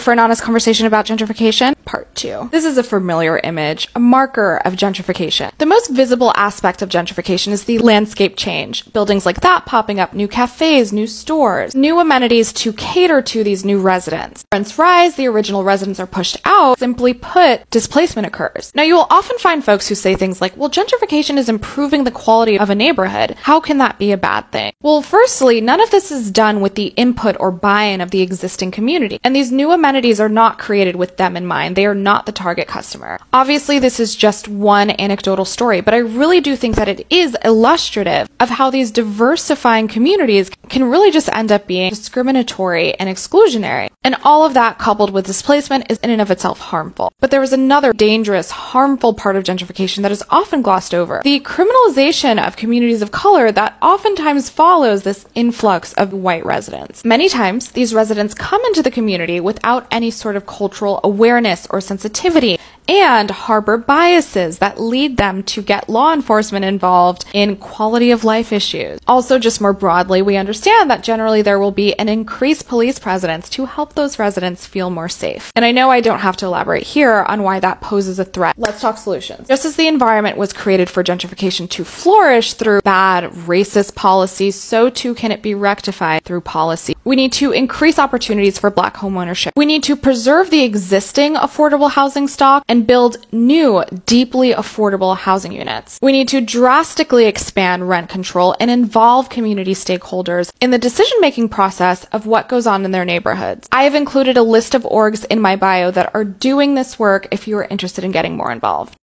For an honest conversation about gentrification? Part 2. This is a familiar image, a marker of gentrification. The most visible aspect of gentrification is the landscape change. Buildings like that popping up, new cafes, new stores, new amenities to cater to these new residents. Rents rise, the original residents are pushed out. Simply put, displacement occurs. Now, you will often find folks who say things like, well, gentrification is improving the quality of a neighborhood. How can that be a bad thing? Well, firstly, none of this is done with the input or buy-in of the existing community. And these new amenities are not created with them in mind. They are not the target customer. Obviously, this is just one anecdotal story, but I really do think that it is illustrative of how these diversifying communities can really just end up being discriminatory and exclusionary. And all of that coupled with displacement is in and of itself harmful. But there is another dangerous, harmful part of gentrification that is often glossed over. The criminalization of communities of color that oftentimes follows this influx of white residents. Many times, these residents come into the community without any sort of cultural awareness or sensitivity and harbor biases that lead them to get law enforcement involved in quality of life issues. Also, just more broadly, we understand that generally there will be an increased police presence to help those residents feel more safe. And I know I don't have to elaborate here on why that poses a threat. Let's talk solutions. Just as the environment was created for gentrification to flourish through bad racist policies, so too can it be rectified through policy. We need to increase opportunities for black homeownership. We need to preserve the existing affordable housing stock and build new, deeply affordable housing units. We need to drastically expand rent control and involve community stakeholders in the decision making process of what goes on in their neighborhoods. I have included a list of orgs in my bio that are doing this work if you are interested in getting more involved.